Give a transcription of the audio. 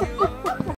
Woo!